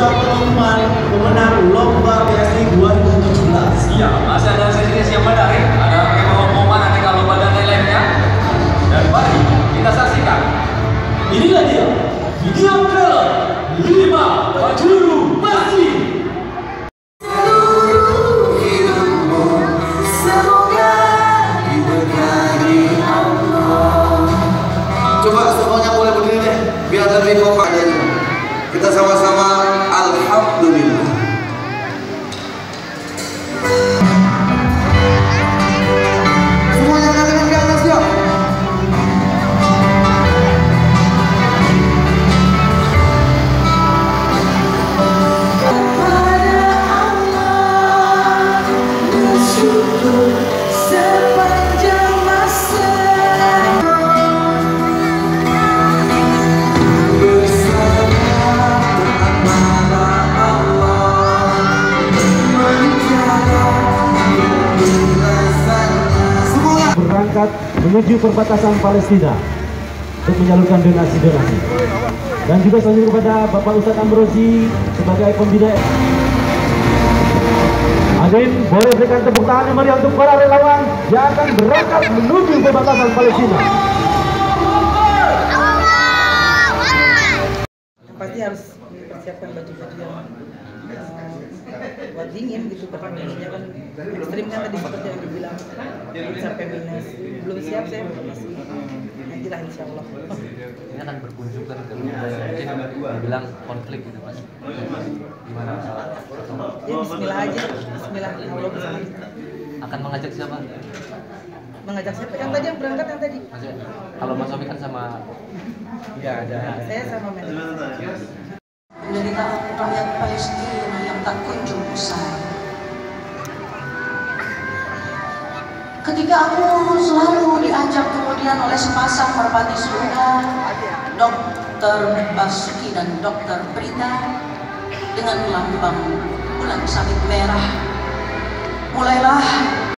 teman pemenang lomba PSI 2017. Iya, masih ada sesi yang menarik. Ada pengumuman aneka lomba dan lain-lainnya. Dan mari kita saksikan. Inilah dia video trailer 5 Bajuru Masjid. Coba semuanya boleh berdiri deh, biar lebih kompak. Kita sama-sama Alhamdulillah. Berangkat menuju perbatasan Palestina untuk menyalurkan donasi-donasi. Dan juga selanjutnya kepada Bapak Ustadz Amrozi sebagai pembina. Hadirin, boleh berikan tepuk tangan yang meriah untuk para relawan yang akan berangkat menuju perbatasan Palestina. yang pasti harus dipersiapkan baju-baju yang buat dingin gitu kondisinya kan ekstrim kan tadi seperti yang dibilang sampai minus belum siap saya masih nanti lah insya Allah. Ini akan berkunjung kan ke mungkin dibilang konflik gitu mas. Gimana ya Bismillah aja. Bismillah. Allah bersama kita akan mengajak siapa? Mengajak siapa? Yang tadi yang berangkat yang tadi. Maksudnya, kalau mas Sofi kan sama ya ada. Saya sama manajer penderitaan rakyat Palestina yang tak kunjung usai. Ketika aku selalu diajak kemudian oleh sepasang merpati surga, Dokter Basuki dan Dokter Prita dengan lambang bulan sabit merah, mulailah